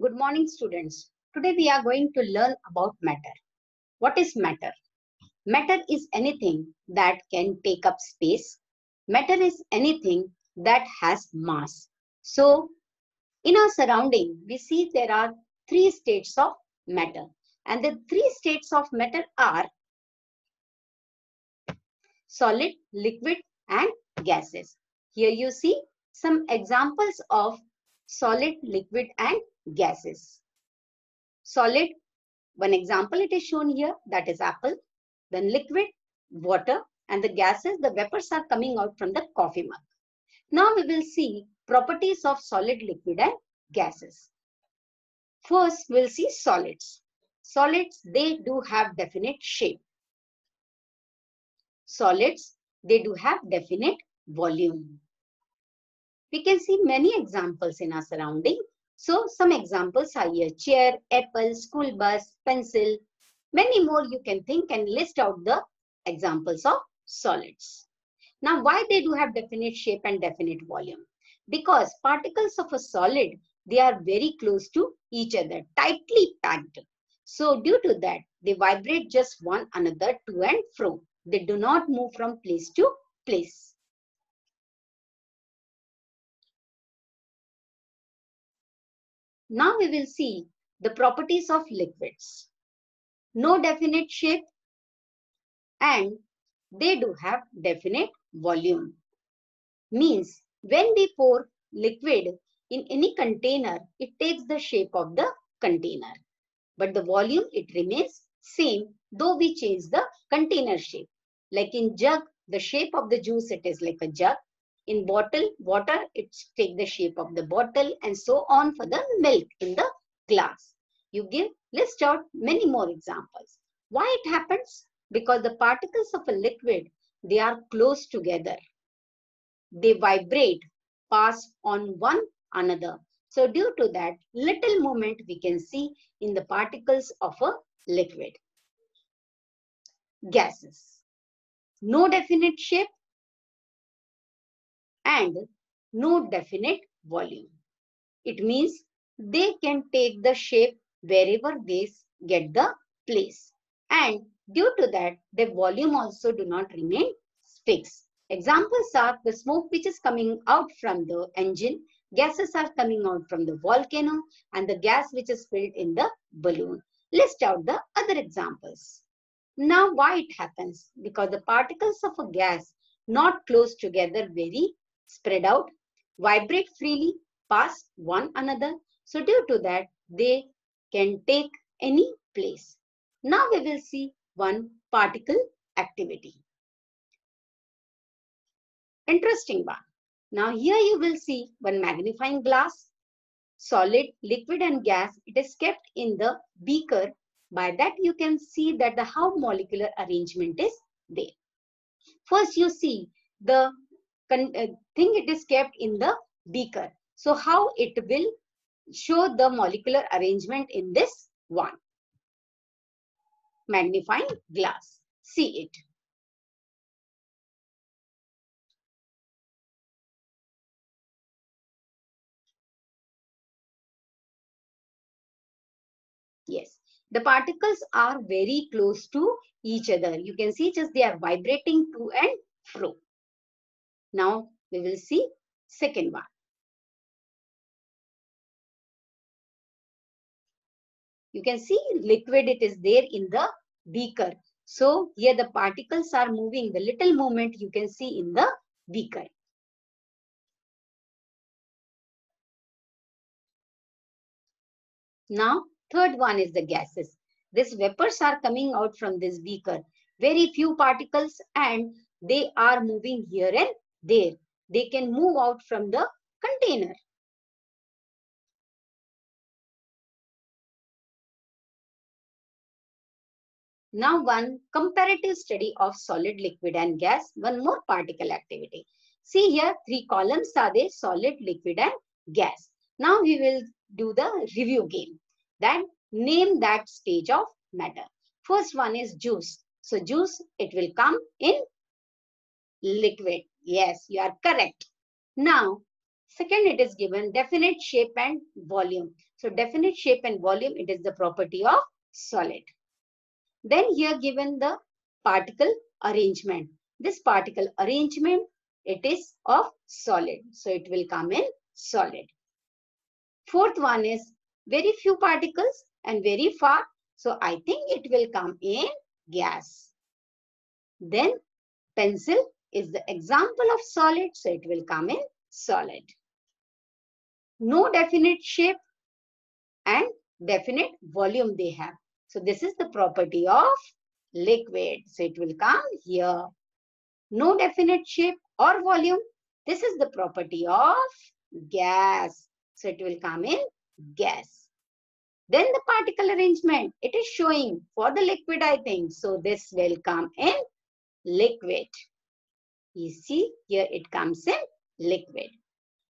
Good morning, students. Today we are going to learn about matter. What is matter? Matter is anything that can take up space. Matter is anything that has mass. So, in our surrounding, we see there are three states of matter. And the three states of matter are solid, liquid, and gases. Here you see some examples of solid, liquid, and gases. Solid, one example it is shown here, that is apple. Then liquid, water, and the gases, the vapors are coming out from the coffee mug. Now we will see properties of solid, liquid, and gases. First, we'll see solids. Solids, they do have definite shape. Solids, they do have definite volume. We can see many examples in our surrounding. So some examples are here, chair, apple, school bus, pencil. Many more you can think and list out the examples of solids. Now, why they do have definite shape and definite volume? Because particles of a solid, they are very close to each other, tightly packed. So due to that, they vibrate just one another to and fro. They do not move from place to place. Now we will see the properties of liquids. No definite shape and they do have definite volume. Means when we pour liquid in any container, it takes the shape of the container. But the volume, it remains same though we change the container shape. Like in jug, the shape of the juice, it is like a jug in bottle water it take the shape of the bottle and so on for the milk in the glass. You give list out many more examples. Why it happens? Because the particles of a liquid they are close together. They vibrate pass on one another. So due to that little movement we can see in the particles of a liquid. Gases. No definite shape and no definite volume. It means they can take the shape wherever they get the place. And due to that, the volume also do not remain fixed. Examples are the smoke which is coming out from the engine, gases are coming out from the volcano, and the gas which is filled in the balloon. List out the other examples. Now, why it happens? Because the particles of a gas not close together very spread out, vibrate freely, pass one another. So due to that, they can take any place. Now we will see one particle activity. Interesting one. Now here you will see one magnifying glass, solid, liquid and gas. It is kept in the beaker. By that you can see that the how molecular arrangement is there. First you see the Uh, thing it is kept in the beaker. So how it will show the molecular arrangement in this one. Magnifying glass. See it. Yes, the particles are very close to each other. You can see just they are vibrating to and fro. Now we will see second one. You can see liquid, it is there in the beaker. So here the particles are moving, the little movement you can see in the beaker. Now, third one is the gases. These vapors are coming out from this beaker. Very few particles and they are moving here and there. They can move out from the container. Now one comparative study of solid, liquid and gas, one more particle activity. See here, three columns are there, solid, liquid and gas. Now we will do the review game. Then name that stage of matter. First one is juice. So juice, it will come in liquid. Yes, you are correct. Now, Second, it is given definite shape and volume. So definite shape and volume, it is the property of solid. Then here given the particle arrangement. This particle arrangement, it is of solid. So it will come in solid. Fourth one is very few particles and very far. So I think it will come in gas. Then pencil is the example of solid. So it will come in solid. No definite shape and definite volume they have. So this is the property of liquid. So it will come here. No definite shape or volume. This is the property of gas. So it will come in gas. Then the particle arrangement, it is showing for the liquid, I think. So this will come in liquid. You see, here it comes in liquid.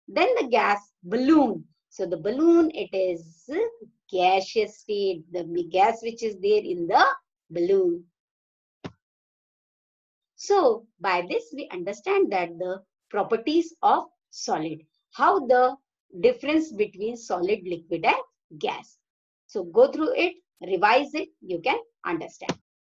Then the gas balloon. So the balloon, it is gaseous state, the gas which is there in the balloon. So by this, we understand that the properties of solid, how the difference between solid, liquid and gas. So go through it, revise it, you can understand.